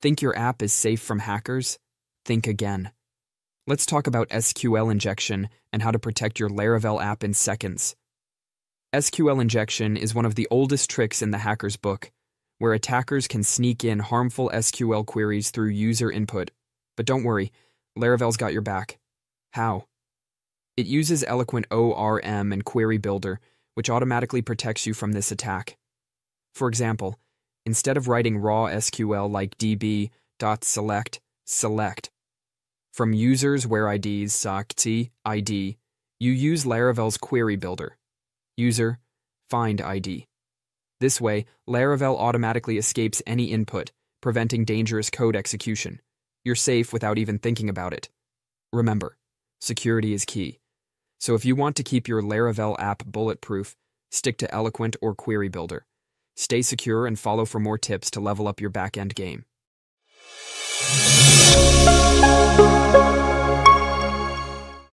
Think your app is safe from hackers? Think again. Let's talk about SQL injection and how to protect your Laravel app in seconds. SQL injection is one of the oldest tricks in the hacker's book, where attackers can sneak in harmful SQL queries through user input. But don't worry, Laravel's got your back. How? It uses Eloquent ORM and Query Builder, which automatically protects you from this attack. For example, instead of writing raw SQL like db.select, select. From users where IDs SOCT ID, you use Laravel's Query Builder user, find ID. This way, Laravel automatically escapes any input, preventing dangerous code execution. You're safe without even thinking about it. Remember, security is key. So if you want to keep your Laravel app bulletproof, stick to Eloquent or Query Builder. Stay secure and follow for more tips to level up your backend game.